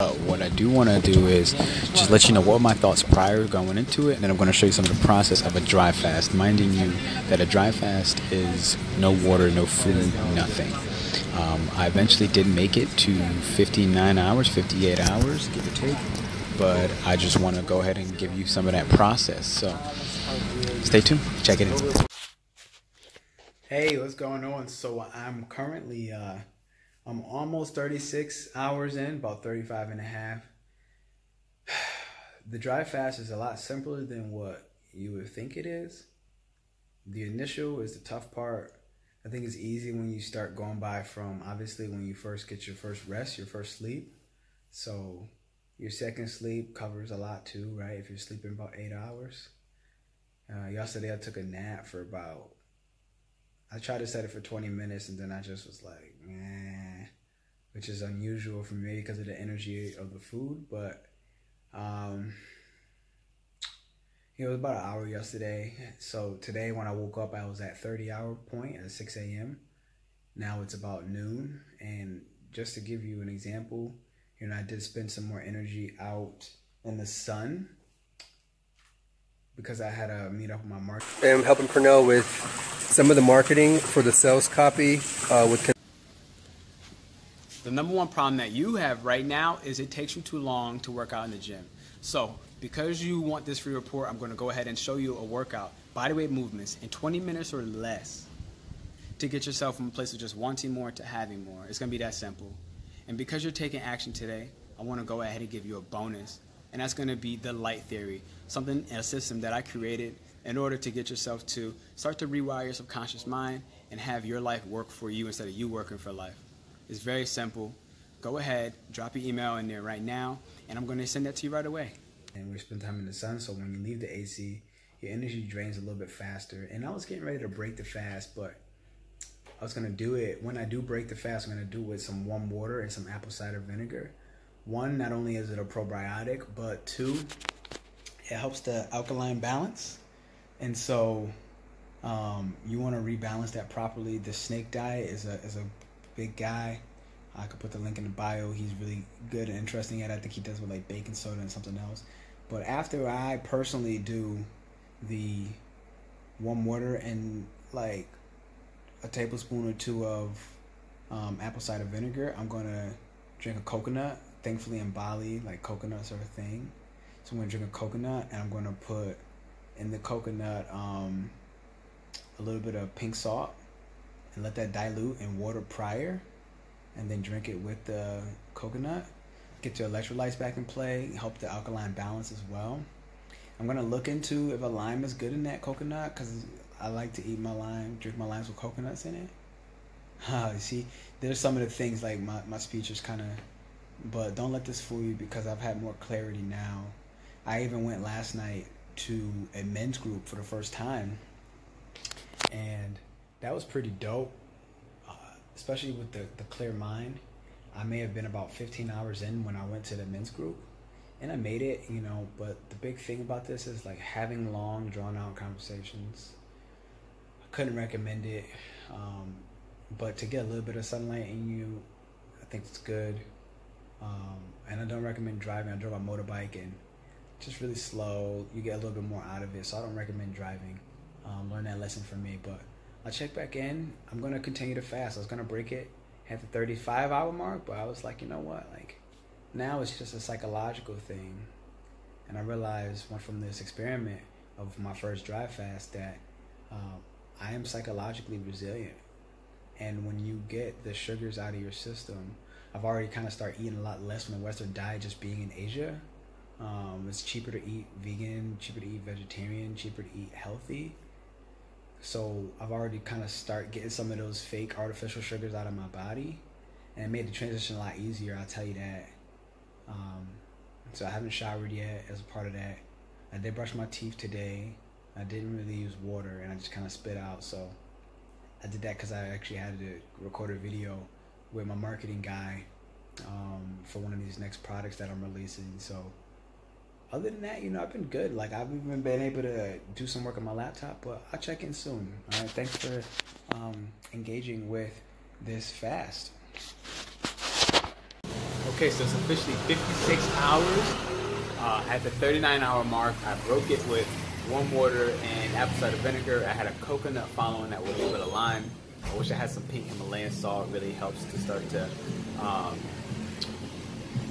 Uh, what I do want to do is just let you know what my thoughts prior going into it, and then I'm going to show you some of the process of a dry fast, minding you that a dry fast is no water, no food, nothing. Um, I eventually did make it to 59 hours, 58 hours, give or take, but I just want to go ahead and give you some of that process. So stay tuned, check it out. Hey, what's going on? So I'm currently uh, I'm almost 36 hours in, about 35 and a half. The dry fast is a lot simpler than what you would think it is. The initial is the tough part. I think it's easy when you start going by from obviously when you first get your first rest, your first sleep. So your second sleep covers a lot too, right? If you're sleeping about eight hours. Uh, yesterday I took a nap for about I tried to set it for 20 minutes and then I just was like, man, which is unusual for me because of the energy of the food. But um, it was about an hour yesterday. So today when I woke up, I was at 30 hour point at 6 a.m. Now it's about noon. And just to give you an example, you know, I did spend some more energy out in the sun because I had a meet up with my market. I'm helping Pernell with some of the marketing for the sales copy uh, with. The number one problem that you have right now is it takes you too long to work out in the gym. So, because you want this free report, I'm going to go ahead and show you a workout, bodyweight movements, in 20 minutes or less to get yourself from a place of just wanting more to having more. It's going to be that simple. And because you're taking action today, I want to go ahead and give you a bonus. And that's going to be the light theory, something, a system that I created in order to get yourself to start to rewire your subconscious mind and have your life work for you instead of you working for life. It's very simple. Go ahead, drop your email in there right now, and I'm going to send that to you right away. And we spend time in the sun, so when you leave the AC, your energy drains a little bit faster. And I was getting ready to break the fast, but I was going to do it. When I do break the fast, I'm going to do it with some warm water and some apple cider vinegar. One, not only is it a probiotic, but two, it helps the alkaline balance. And so um, you want to rebalance that properly. The snake diet is a, is a big guy. I could put the link in the bio. He's really good and interesting at. I think he does with like baking soda and something else. But after I personally do the warm water and like a tablespoon or two of um, apple cider vinegar, I'm gonna drink a coconut. Thankfully in Bali, like coconuts are a thing. So I'm gonna drink a coconut and I'm gonna put in the coconut um, a little bit of pink salt and let that dilute in water prior and then drink it with the coconut. Get your electrolytes back in play, help the alkaline balance as well. I'm gonna look into if a lime is good in that coconut because I like to eat my lime, drink my limes with coconuts in it. Uh, see, there's some of the things like my, my speech is kind of, but don't let this fool you because I've had more clarity now. I even went last night to a men's group for the first time, and that was pretty dope, uh, especially with the, the clear mind. I may have been about 15 hours in when I went to the men's group, and I made it, you know. But the big thing about this is like having long, drawn out conversations. I couldn't recommend it, um, but to get a little bit of sunlight in you, I think it's good. Um, and I don't recommend driving. I drove a motorbike and just really slow. You get a little bit more out of it, so I don't recommend driving. Um, learn that lesson from me, but I'll check back in. I'm gonna continue to fast. I was gonna break it at the 35 hour mark, but I was like, you know what? Like now it's just a psychological thing, and I realized from this experiment of my first dry fast that um, I am psychologically resilient. And when you get the sugars out of your system, I've already kind of started eating a lot less from the Western diet, just being in Asia. Um, it's cheaper to eat vegan, cheaper to eat vegetarian, cheaper to eat healthy. So I've already kind of start getting some of those fake artificial sugars out of my body, and it made the transition a lot easier. I'll tell you that. Um, so I haven't showered yet as a part of that. I did brush my teeth today. I didn't really use water, and I just kind of spit out. So I did that because I actually had to record a video with my marketing guy um, for one of these next products that I'm releasing. So other than that, you know, I've been good. Like I've even been able to do some work on my laptop, but I'll check in soon. All right, thanks for um, engaging with this fast. Okay, so it's officially 56 hours. Uh, at the 39 hour mark, I broke it with warm water and apple cider vinegar. I had a coconut following that with a little bit of lime. I wish I had some pink Himalayan salt. It really helps to start to um,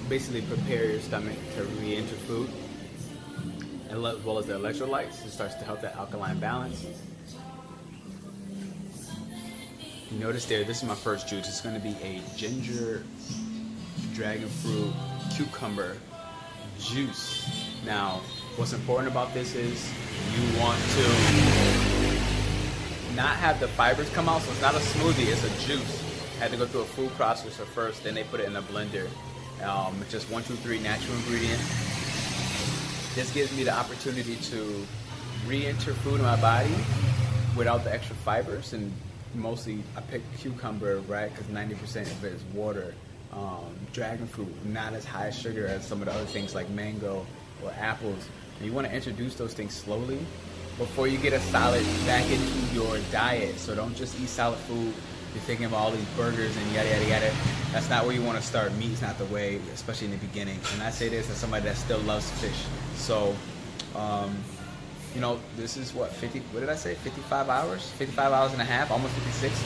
basically prepare your stomach to re-enter food. As well as the electrolytes, it starts to help that alkaline balance. You notice there, this is my first juice. It's going to be a ginger, dragon fruit, cucumber juice. Now, what's important about this is you want to not have the fibers come out, so it's not a smoothie, it's a juice. I Had to go through a food processor first, then they put it in a blender. Um, just one, two, three natural ingredient. This gives me the opportunity to re-enter food in my body without the extra fibers and mostly I pick cucumber, right? Because 90% of it is water. Um, dragon fruit, not as high sugar as some of the other things like mango or apples. And you want to introduce those things slowly before you get a salad back into your diet. So don't just eat solid food. You're thinking of all these burgers and yada yada yada. That's not where you want to start. Meat's not the way, especially in the beginning. And I say this as somebody that still loves fish. So, um, you know, this is what 50. What did I say? 55 hours, 55 hours and a half, almost 56.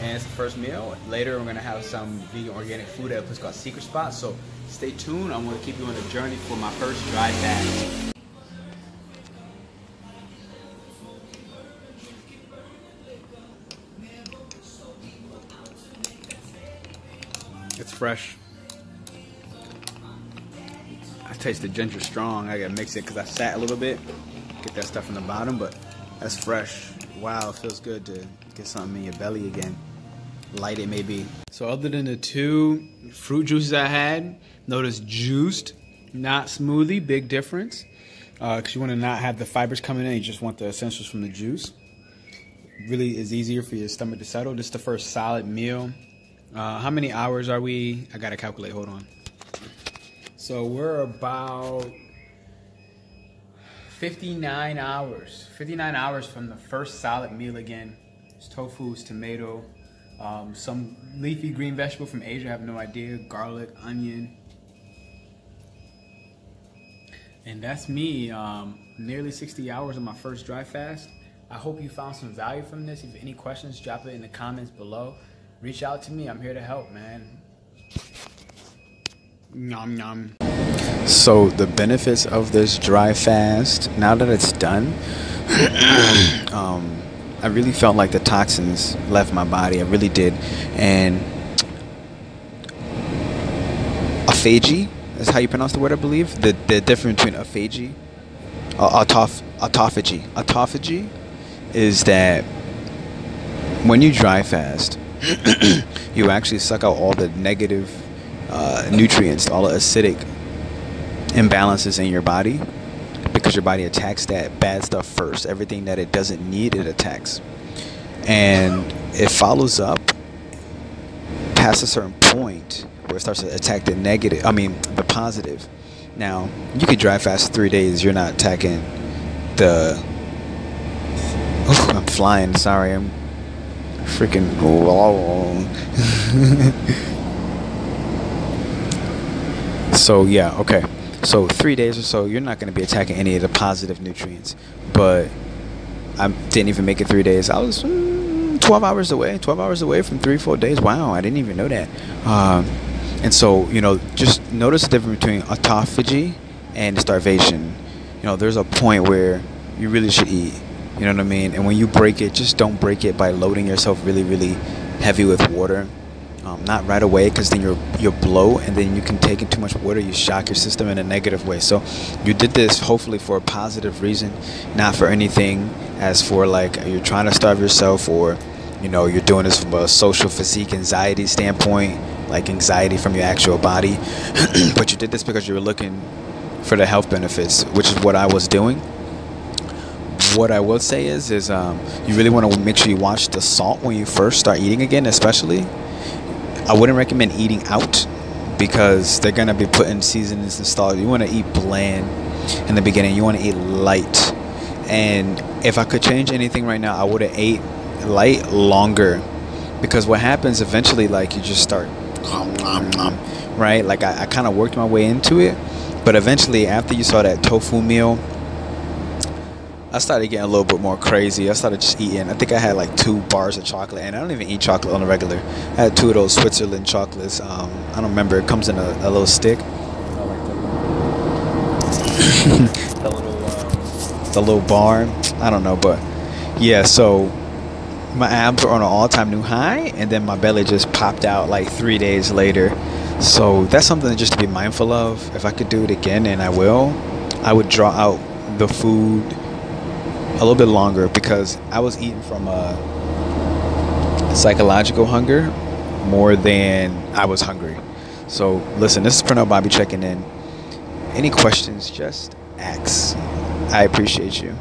And it's the first meal. Later, we're gonna have some vegan organic food at a place called Secret Spot. So stay tuned. I'm gonna keep you on the journey for my first dry fast. Fresh. I taste the ginger strong. I gotta mix it because I sat a little bit. Get that stuff in the bottom, but that's fresh. Wow, it feels good to get something in your belly again. Light it maybe. So other than the two fruit juices I had, notice juiced, not smoothie, big difference. Because uh, you want to not have the fibers coming in, you just want the essentials from the juice. Really is easier for your stomach to settle. This is the first solid meal uh, how many hours are we? I gotta calculate. Hold on. So we're about 59 hours. 59 hours from the first solid meal again. It's tofu, it's tomato, um, some leafy green vegetable from Asia. I have no idea. Garlic, onion. And that's me. Um, nearly 60 hours of my first dry fast. I hope you found some value from this. If any questions, drop it in the comments below reach out to me. I'm here to help, man. Nom nom. So the benefits of this dry fast, now that it's done, um, I really felt like the toxins left my body. I really did, and aphagy is how you pronounce the word, I believe. The the difference between aphagy, uh, autoph- autophagy, autophagy, is that when you dry fast you actually suck out all the negative uh, nutrients, all the acidic imbalances in your body because your body attacks that bad stuff first. Everything that it doesn't need, it attacks. And it follows up past a certain point where it starts to attack the negative, I mean, the positive. Now, you could dry fast three days, you're not attacking the. Oh, I'm flying, sorry, I'm freaking long. so yeah okay. So three days or so you're not going to be attacking any of the positive nutrients. But i didn't even make it three days. I was mm, 12 hours away 12 hours away from three four days. Wow i didn't even know that. Um, and so you know just notice the difference between autophagy and starvation. You know there's a point where you really should eat you know what I mean? And when you break it, just don't break it by loading yourself really, really heavy with water. Um, not right away, because then you're you're blow, and then you can take in too much water. You shock your system in a negative way. So you did this hopefully for a positive reason, not for anything as for like you're trying to starve yourself or you know you're doing this from a social physique anxiety standpoint, like anxiety from your actual body. but you did this because you were looking for the health benefits, which is what I was doing what I will say is, is um, you really want to make sure you watch the salt when you first start eating again, especially. I wouldn't recommend eating out because they're gonna be putting seasonings and stuff. You want to eat bland in the beginning. You want to eat light. And if I could change anything right now, I would have ate light longer because what happens eventually, like you just start right? Like I, I kind of worked my way into it, but eventually, after you saw that tofu meal, I started getting a little bit more crazy. I started just eating. I think I had like two bars of chocolate, and I don't even eat chocolate on the regular. I had two of those Switzerland chocolates. Um, I don't remember. It comes in a, a little stick. the little, um, the little bar. I don't know, but yeah. So my abs were on an all-time new high, and then my belly just popped out like three days later. So that's something just to be mindful of. If I could do it again, and I will, I would draw out the food a little bit longer because I was eating from a psychological hunger more than I was hungry. So listen, this is Pernell Bobby checking in. Any questions, just ask. I appreciate you.